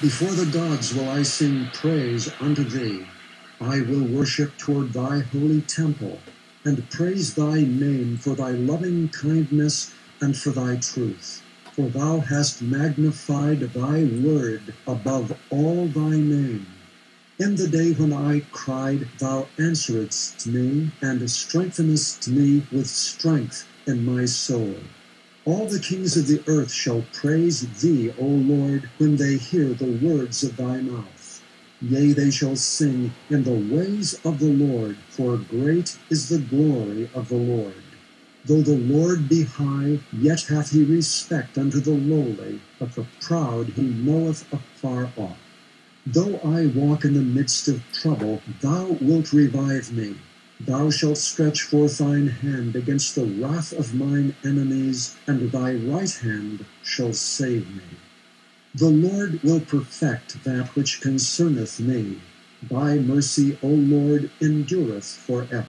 Before the gods will I sing praise unto thee. I will worship toward thy holy temple, and praise thy name for thy loving kindness and for thy truth. For thou hast magnified thy word above all thy name. In the day when I cried, thou answeredst me, and strengthenest me with strength in my soul. All the kings of the earth shall praise thee, O Lord, when they hear the words of thy mouth. Yea, they shall sing in the ways of the Lord, for great is the glory of the Lord. Though the Lord be high, yet hath he respect unto the lowly, but the proud he knoweth afar off. Though I walk in the midst of trouble, thou wilt revive me. Thou shalt stretch forth thine hand against the wrath of mine enemies, and thy right hand shall save me. The Lord will perfect that which concerneth me. Thy mercy, O Lord, endureth for ever.